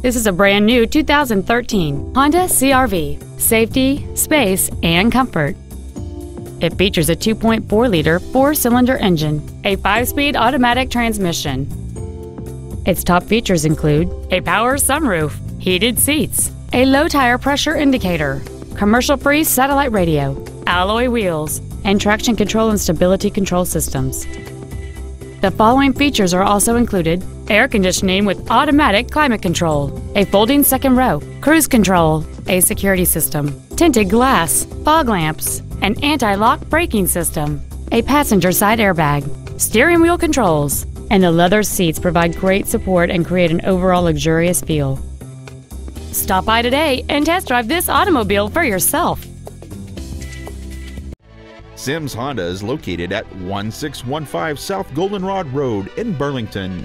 This is a brand new 2013 Honda CRV. Safety, space, and comfort. It features a 2.4 liter four cylinder engine, a 5 speed automatic transmission. Its top features include a power sunroof, heated seats, a low tire pressure indicator, commercial free satellite radio, alloy wheels, and traction control and stability control systems. The following features are also included air conditioning with automatic climate control, a folding second row, cruise control, a security system, tinted glass, fog lamps, an anti lock braking system, a passenger side airbag, steering wheel controls, and the leather seats provide great support and create an overall luxurious feel. Stop by today and test drive this automobile for yourself. Sims Honda is located at 1615 South Goldenrod Road in Burlington.